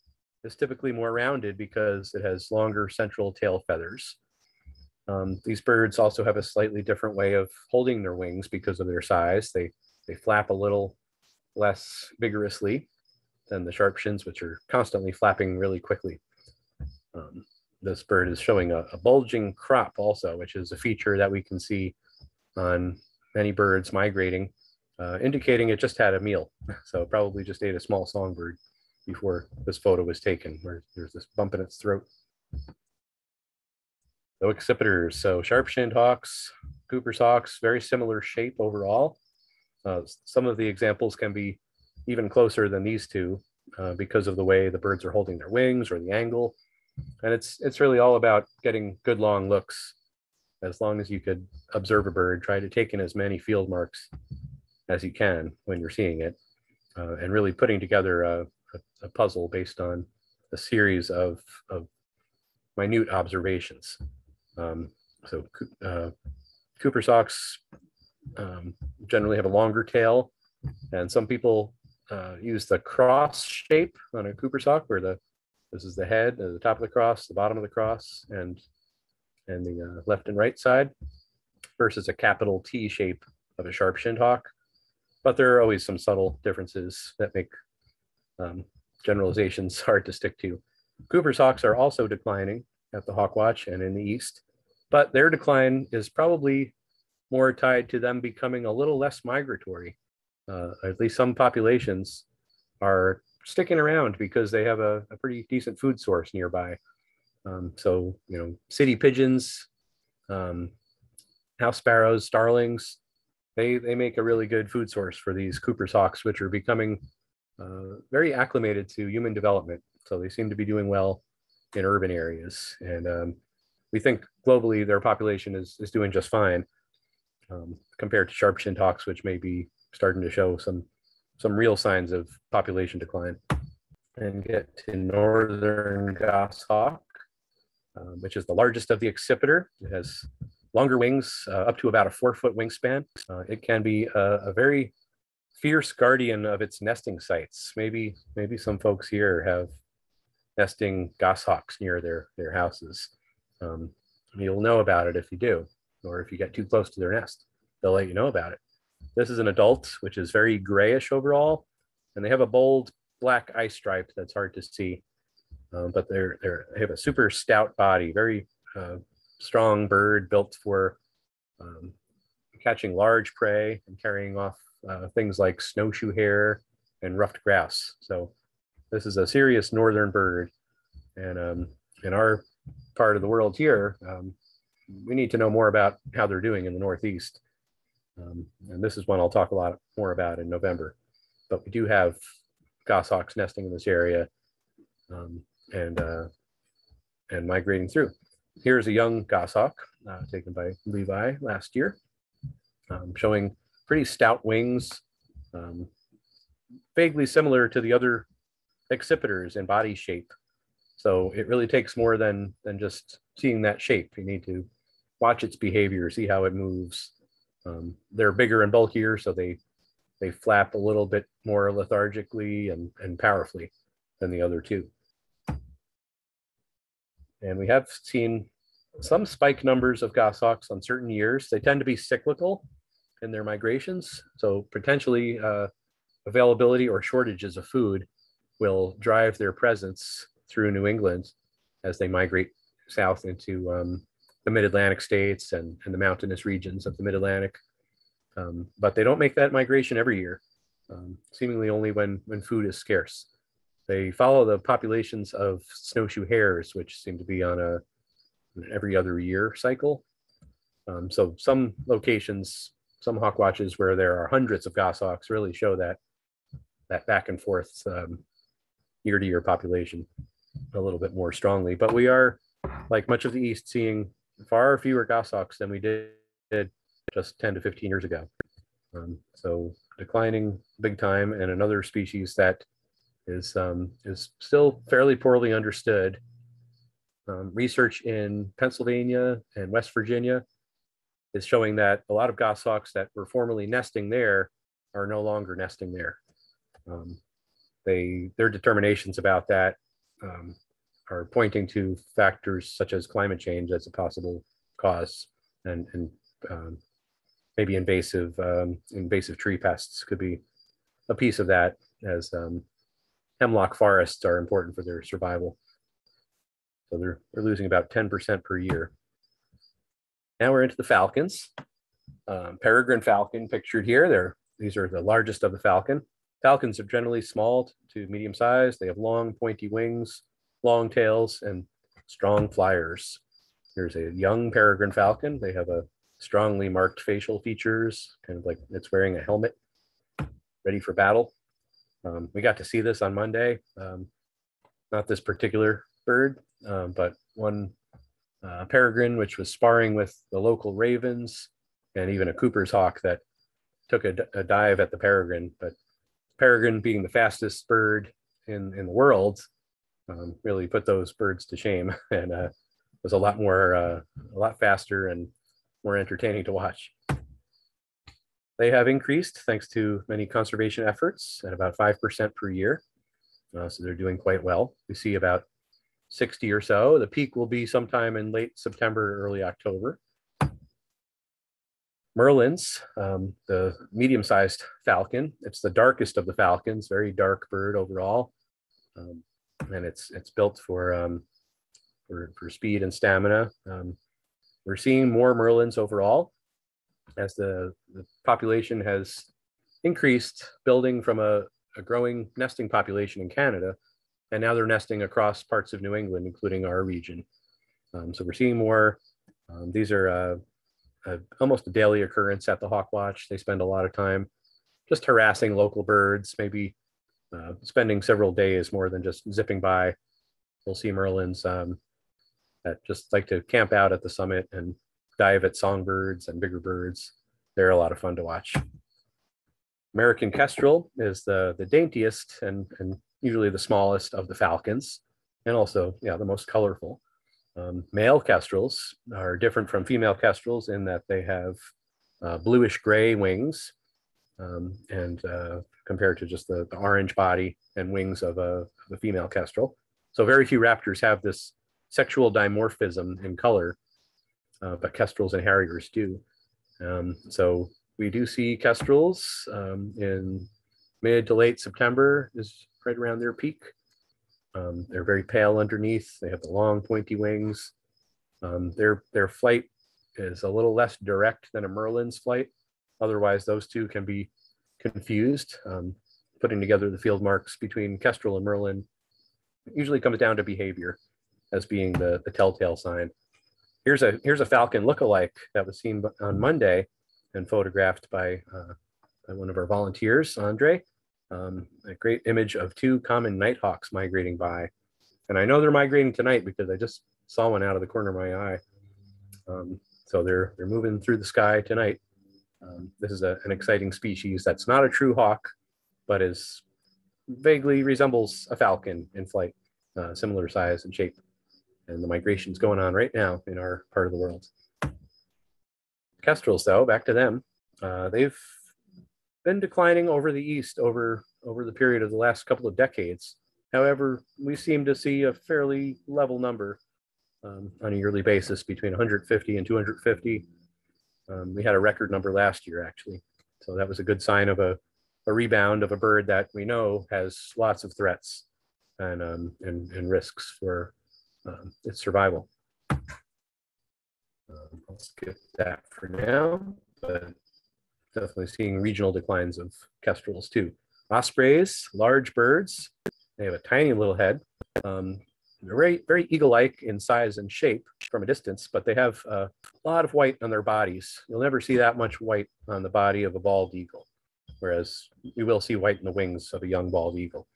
is typically more rounded because it has longer central tail feathers. Um, these birds also have a slightly different way of holding their wings because of their size. They, they flap a little less vigorously than the sharp shins, which are constantly flapping really quickly. Um, this bird is showing a, a, bulging crop also, which is a feature that we can see on many birds migrating, uh, indicating it just had a meal. *laughs* So probably just ate a small songbird before this photo was taken, where there's this bump in its throat. The accipiters, so sharp-shinned hawks, Cooper's hawks, very similar shape overall. Uh, some of the examples can be even closer than these two uh, because of the way the birds are holding their wings or the angle. And it's it's really all about getting good long looks. As long as you could observe a bird, try to take in as many field marks as you can when you're seeing it, uh, and really putting together a, a, a, puzzle based on a series of, of minute observations. Um, so uh, Cooper's hawks um, generally have a longer tail, and some people uh, use the cross shape on a Cooper's hawk, where the this is the head, the top of the cross, the bottom of the cross, and and the uh, left and right side, versus a capital T shape of a sharp-shinned hawk. But there are always some subtle differences that make um, generalizations *laughs* hard to stick to. Cooper's hawks are also declining at the Hawkwatch and in the east, but their decline is probably more tied to them becoming a little less migratory uh, at least some populations are sticking around because they have a, a pretty decent food source nearby. Um, so, you know, city pigeons, um, house sparrows, starlings, they, they make a really good food source for these Cooper's hawks, which are becoming uh, very acclimated to human development. So they seem to be doing well in urban areas. And um, we think globally their population is, is doing just fine um, compared to sharp-shinned hawks, which may be starting to show some some real signs of population decline. And get to northern goshawk, uh, which is the largest of the accipiter. It has longer wings, uh, up to about a four foot wingspan. Uh, it can be a, a, very fierce guardian of its nesting sites. Maybe maybe some folks here have nesting goshawks near their their houses. Um, you'll know about it if you do, or if you get too close to their nest, they'll let you know about it. This is an adult, which is very grayish overall, and they have a bold black eye stripe that's hard to see. Um, but they're, they're, they have a super stout body, very uh, strong bird built for um, catching large prey and carrying off uh, things like snowshoe hare and ruffed grouse. So this is a serious northern bird. And um, in our part of the world here, um, we need to know more about how they're doing in the Northeast. Um, and this is one I'll talk a lot more about in November. But we do have goshawks nesting in this area um, and, uh, and migrating through. Here's a young goshawk uh, taken by Levi last year, um, showing pretty stout wings, um, vaguely similar to the other accipiters in body shape. So it really takes more than, than just seeing that shape. You need to watch its behavior, see how it moves, um, they're bigger and bulkier, so they they flap a little bit more lethargically and, and powerfully than the other two. And we have seen some spike numbers of goshawks on certain years. They tend to be cyclical in their migrations. So potentially uh, availability or shortages of food will drive their presence through New England as they migrate south into um, the mid-Atlantic states and, and the mountainous regions of the mid-Atlantic. Um, but they don't make that migration every year, um, seemingly only when, when food is scarce. They follow the populations of snowshoe hares, which seem to be on a every other year cycle. Um, so some locations, some hawk watches where there are hundreds of goshawks really show that that back and forth um, year to year population a little bit more strongly. But we are, like much of the East, seeing far fewer goshawks than we did just 10 to 15 years ago. Um, so declining big time and another species that is, um, is still fairly poorly understood. Um, research in Pennsylvania and West Virginia is showing that a lot of goshawks that were formerly nesting there are no longer nesting there. Um, they their determinations about that um, are pointing to factors such as climate change as a possible cause, and and um, maybe invasive um, invasive tree pests could be a piece of that, as um, hemlock forests are important for their survival. So they're they're losing about ten percent per year. Now we're into the falcons. Um, peregrine falcon pictured here. They're these are the largest of the falcon. Falcons are generally small to medium size. They have long pointy wings, long tails, and strong flyers. Here's a young peregrine falcon. They have a strongly marked facial features, kind of like it's wearing a helmet, ready for battle. Um, we got to see this on Monday. Um, not this particular bird, um, but one uh, peregrine, which was sparring with the local ravens, and even a Cooper's hawk that took a, a dive at the peregrine, but peregrine being the fastest bird in, in the world um, really put those birds to shame *laughs* and uh, was a lot more, uh, a lot faster and more entertaining to watch. They have increased thanks to many conservation efforts at about 5% per year. Uh, so they're doing quite well. We see about 60 or so. The peak will be sometime in late September, early October. Merlins, um, the medium-sized falcon. It's the darkest of the falcons, very dark bird overall. Um, and it's it's built for, um, for, for speed and stamina. Um, we're seeing more Merlins overall as the, the population has increased, building from a, a growing nesting population in Canada. And now they're nesting across parts of New England, including our region. Um, so we're seeing more. Um, these are uh, almost a daily occurrence at the Hawk Watch. They spend a lot of time just harassing local birds, maybe uh, spending several days more than just zipping by. We'll see Merlins um, that just like to camp out at the summit and dive at songbirds and bigger birds. They're a lot of fun to watch. American kestrel is the, the daintiest and, and usually the smallest of the falcons, and also yeah, the most colorful. Um, male kestrels are different from female kestrels in that they have uh, bluish gray wings um, and uh, compared to just the, the, orange body and wings of a, of a, female kestrel. So very few raptors have this sexual dimorphism in color, uh, but kestrels and harriers do. Um, so we do see kestrels um, in mid to late September is right around their peak. Um, they're very pale underneath. They have the long pointy wings. Um, their, their flight is a little less direct than a Merlin's flight. Otherwise, those two can be confused. Um, putting together the field marks between Kestrel and Merlin usually comes down to behavior as being the, the telltale sign. Here's a, here's a falcon look-alike that was seen on Monday and photographed by, uh, by one of our volunteers, Andre um, a great image of two common nighthawks migrating by. And I know they're migrating tonight because I just saw one out of the corner of my eye. Um, so they're, they're moving through the sky tonight. Um, this is a, an exciting species that's not a true hawk, but is vaguely resembles a falcon in flight, uh, similar size and shape. And the migration's going on right now in our part of the world. Kestrels, though, back to them. Uh, they've been declining over the east over over the period of the last couple of decades. However, we seem to see a fairly level number um, on a yearly basis between 150 and 250. Um, we had a record number last year, actually. So that was a good sign of a, a rebound of a bird that we know has lots of threats and, um, and, and risks for um, its survival. Um, I'll skip that for now, but definitely seeing regional declines of kestrels too. Ospreys, large birds, they have a tiny little head. Um, very, very eagle-like in size and shape from a distance, but they have a lot of white on their bodies. You'll never see that much white on the body of a bald eagle, whereas you will see white in the wings of a young bald eagle.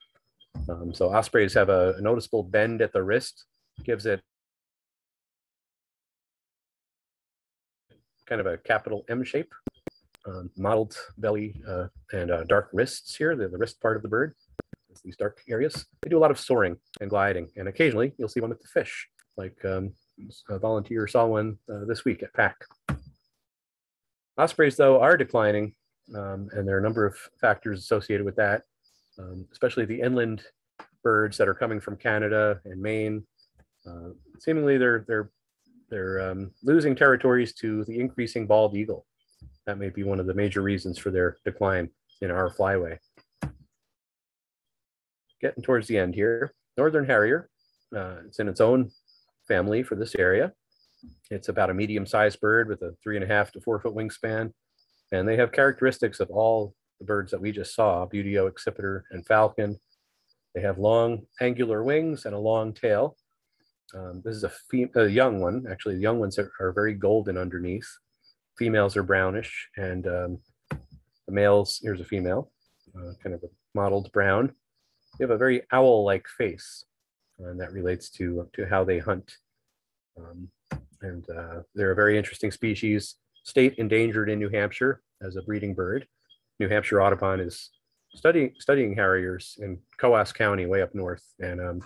Um, so ospreys have a, a noticeable bend at the wrist, gives it kind of a capital M shape, um, mottled belly uh, and uh, dark wrists here, the, the wrist part of the bird these dark areas. They do a lot of soaring and gliding, and occasionally you'll see one with the fish, like um, a volunteer saw one uh, this week at Pack. Ospreys, though, are declining, um, and there are a number of factors associated with that, um, especially the inland birds that are coming from Canada and Maine. Uh, seemingly, they're they're they're um, losing territories to the increasing bald eagle. That may be one of the major reasons for their decline in our flyway getting towards the end here. Northern Harrier, uh, it's in its own family for this area. It's about a medium-sized bird with a three and a half to four foot wingspan. And they have characteristics of all the birds that we just saw, Buteo, accipiter, and falcon. They have long angular wings and a long tail. Um, this is a, a, young one. Actually, the young ones are, are, very golden underneath. Females are brownish, and um, the males, here's a female, uh, kind of a mottled brown. They have a very owl-like face, and that relates to, to how they hunt. Um, and uh, they're a very interesting species, state endangered in New Hampshire as a breeding bird. New Hampshire Audubon is studying studying harriers in Coos County, way up north, and um,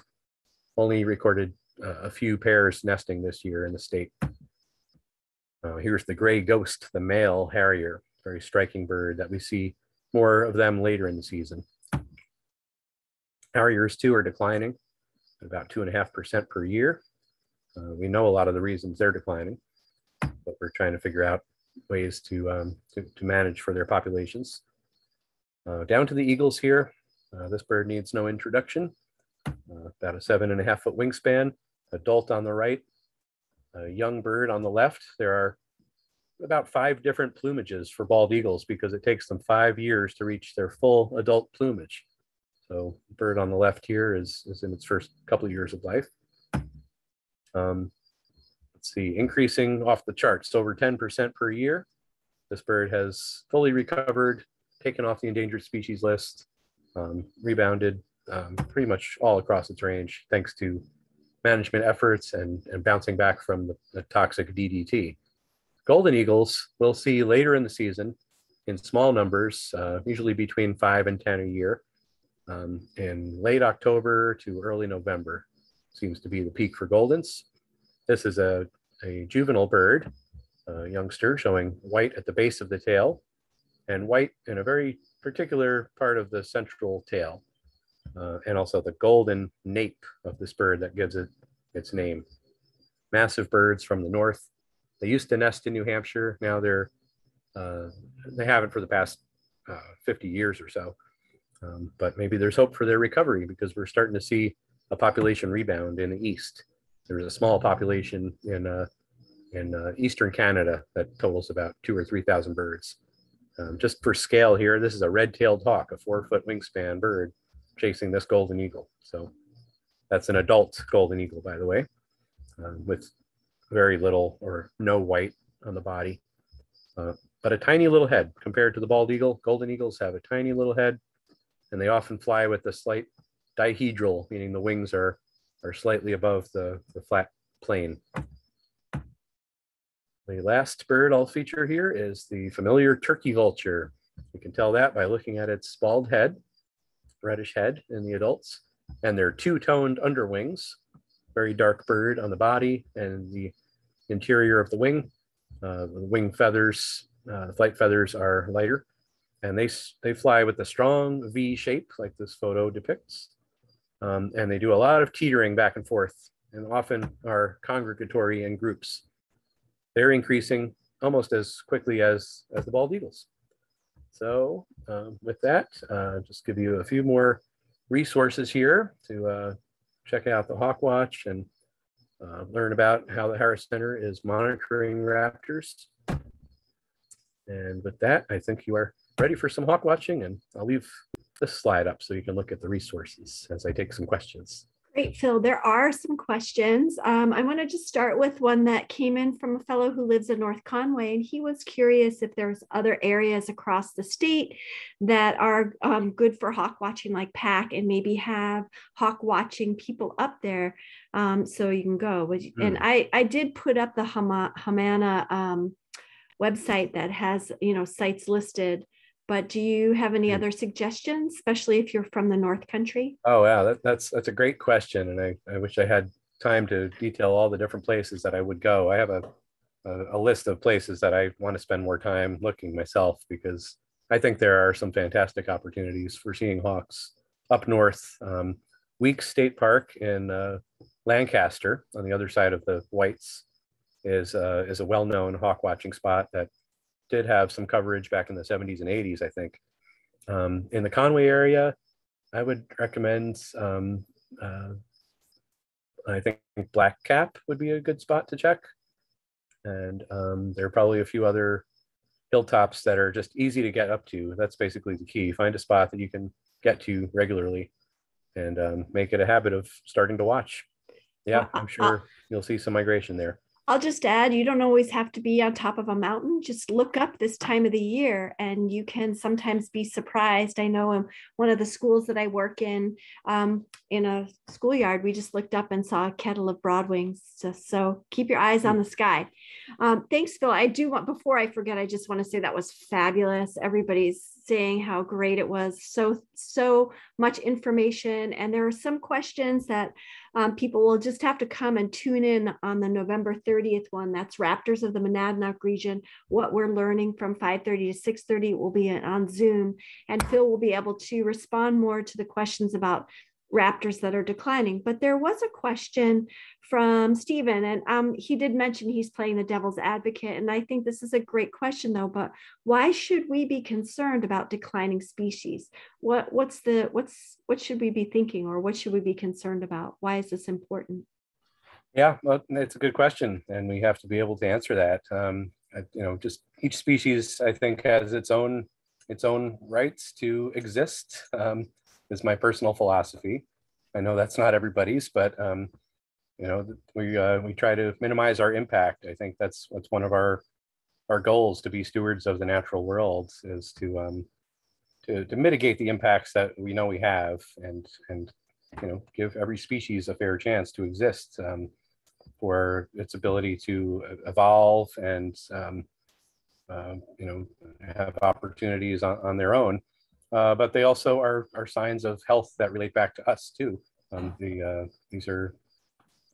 only recorded uh, a few pairs nesting this year in the state. Uh, here's the gray ghost, the male harrier, very striking bird that we see more of them later in the season. Harriers too are declining about two and a half percent per year. Uh, we know a lot of the reasons they're declining, but we're trying to figure out ways to, um, to, to, manage for their populations. Uh, down to the eagles here. Uh, this bird needs no introduction. Uh, about a seven and a half foot wingspan, adult on the right, a young bird on the left. There are about five different plumages for bald eagles because it takes them five years to reach their full adult plumage. So bird on the left here is, is in its first couple of years of life. Um, let's see, increasing off the charts, over 10% per year. This bird has fully recovered, taken off the endangered species list, um, rebounded um, pretty much all across its range, thanks to management efforts and, and bouncing back from the, the toxic DDT. Golden eagles we'll see later in the season in small numbers, uh, usually between five and 10 a year um, in late October to early November seems to be the peak for Goldens. This is a, a juvenile bird, a youngster showing white at the base of the tail and white in a very particular part of the central tail. Uh, and also the golden nape of this bird that gives it its name. Massive birds from the north. They used to nest in New Hampshire. Now they're, uh, they haven't for the past uh, 50 years or so. Um, but maybe there's hope for their recovery because we're starting to see a population rebound in the east. There's a small population in uh, in uh, eastern Canada that totals about two or three thousand birds. Um, just for scale here, this is a red-tailed hawk, a four-foot wingspan bird, chasing this golden eagle. So that's an adult golden eagle, by the way, uh, with very little or no white on the body, uh, but a tiny little head compared to the bald eagle. Golden eagles have a tiny little head and they often fly with a slight dihedral, meaning the wings are, are slightly above the, the flat plane. The last bird I'll feature here is the familiar turkey vulture. You can tell that by looking at its bald head, reddish head in the adults, and their two-toned underwings, very dark bird on the body and the interior of the wing. Uh, the wing feathers, uh, flight feathers are lighter and they, they fly with a strong V shape like this photo depicts. Um, and they do a lot of teetering back and forth and often are congregatory in groups. They're increasing almost as quickly as, as the bald eagles. So um, with that, uh, just give you a few more resources here to uh, check out the Hawk Watch and uh, learn about how the Harris Center is monitoring raptors. And with that, I think you are ready for some hawk watching and I'll leave this slide up so you can look at the resources as I take some questions. Great, Phil. There are some questions. Um, I want to just start with one that came in from a fellow who lives in North Conway, and he was curious if there's other areas across the state that are um, good for hawk watching, like Pack, and maybe have hawk watching people up there, um, so you can go. Mm. And I, I did put up the HMANA um, website that has you know sites listed but do you have any hmm. other suggestions, especially if you're from the North Country? Oh, yeah, that, that's that's a great question, and I, I wish I had time to detail all the different places that I would go. I have a a, a list of places that I want to spend more time looking myself because I think there are some fantastic opportunities for seeing hawks up north. Um, Weeks State Park in uh, Lancaster, on the other side of the Whites, is uh, is a well-known hawk watching spot that did have some coverage back in the 70s and 80s, I think. Um, in the Conway area, I would recommend, um, uh, I think Black Cap would be a good spot to check. And um, there are probably a few other hilltops that are just easy to get up to. That's basically the key. Find a spot that you can get to regularly and um, make it a habit of starting to watch. Yeah, I'm sure you'll see some migration there. I'll just add, you don't always have to be on top of a mountain. Just look up this time of the year and you can sometimes be surprised. I know in one of the schools that I work in, um, in a schoolyard, we just looked up and saw a kettle of broadwings. So, so keep your eyes on the sky. Um, thanks, Phil. I do want, before I forget, I just want to say that was fabulous. Everybody's saying how great it was. So, so much information. And there are some questions that um, people will just have to come and tune in on the November 30th one. That's Raptors of the Monadnock region. What we're learning from 5:30 to 6:30 will be on Zoom, and Phil will be able to respond more to the questions about raptors that are declining. But there was a question from Stephen, and um, he did mention he's playing the devil's advocate. And I think this is a great question, though. But why should we be concerned about declining species? What what's the what's what should we be thinking, or what should we be concerned about? Why is this important? Yeah, well, it's a good question, and we have to be able to answer that. Um, you know, just each species, I think, has its own its own rights to exist. Um, is my personal philosophy. I know that's not everybody's, but um, you know, we uh, we try to minimize our impact. I think that's that's one of our our goals to be stewards of the natural world is to um, to, to mitigate the impacts that we know we have and and you know give every species a fair chance to exist um, for its ability to evolve and um, uh, you know have opportunities on, on their own uh, but they also are, are signs of health that relate back to us too. Um, the, uh, these are,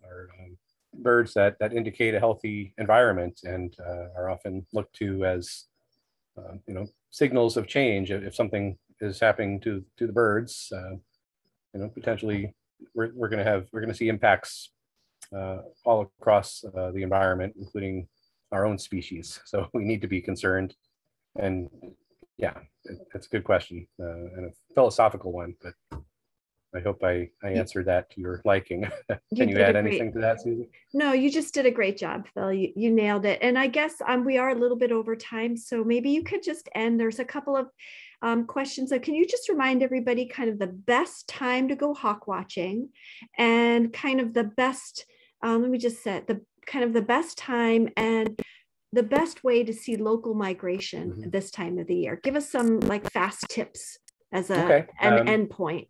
are um, birds that, that indicate a healthy environment and uh, are often looked to as, um, you know, signals of change. If something is happening to, to the birds, uh, you know, potentially we're, we're going to have, we're going to see impacts uh, all across uh, the environment, including our own species. *laughs* So we need to be concerned and yeah, that's a good question uh, and a philosophical one, but I hope I, I answered that to your liking. *laughs* Can you, you add anything great, to that, Susie? No, you just did a great job, Phil. You, you nailed it. And I guess um, we are a little bit over time, so maybe you could just end. There's a couple of um, questions. So can you just remind everybody kind of the best time to go hawk watching and kind of the best, um, let me just set the kind of the best time and the best way to see local migration mm-hmm. this time of the year? Give us some like fast tips as a okay. an um, endpoint.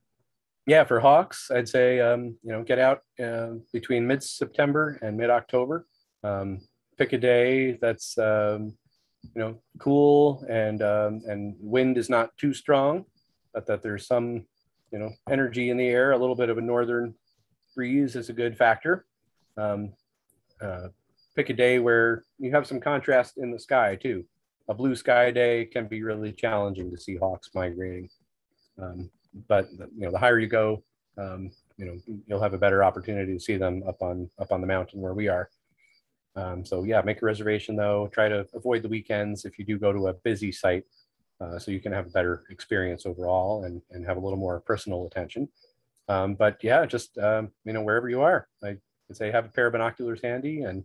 Yeah, for hawks, I'd say um, you know get out uh, between mid September and mid October. Um, pick a day that's um, you know cool and um, and wind is not too strong, but that there's some you know energy in the air. A little bit of a northern breeze is a good factor. Um, uh, pick a day where you have some contrast in the sky too. a blue sky day can be really challenging to see hawks migrating. Um, but you know, the higher you go, um, you know, you'll have a better opportunity to see them up on up on the mountain where we are. Um, so yeah, make a reservation though. Try to avoid the weekends if you do go to a busy site, uh, so you can have a better experience overall and and have a little more personal attention. Um, but yeah, just um, you know wherever you are, I would say have a pair of binoculars handy and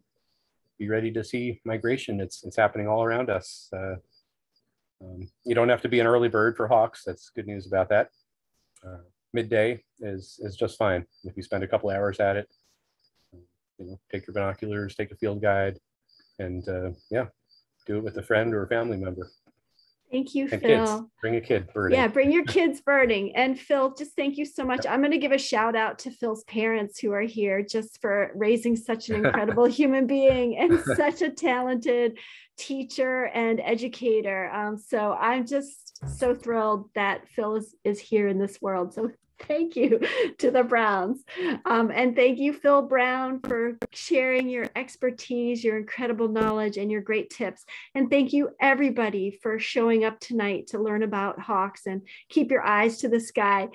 be ready to see migration. It's it's happening all around us. Uh, um, you don't have to be an early bird for hawks. That's good news about that. Uh, midday is is just fine if you spend a couple hours at it. You know, take your binoculars, take a field guide, and uh, yeah, do it with a friend or a family member. Thank you, And Phil. kids, bring a kid birding. Yeah, bring your kids *laughs* birding. And Phil, just thank you so much. I'm going to give a shout out to Phil's parents who are here just for raising such an incredible *laughs* human being and *laughs* such a talented teacher and educator. Um, so I'm just so thrilled that Phil is, is here in this world. So *laughs* thank you to the Browns. Um, and thank you, Phil Brown, for sharing your expertise, your incredible knowledge, and your great tips. And thank you, everybody, for showing up tonight to learn about hawks and keep your eyes to the sky.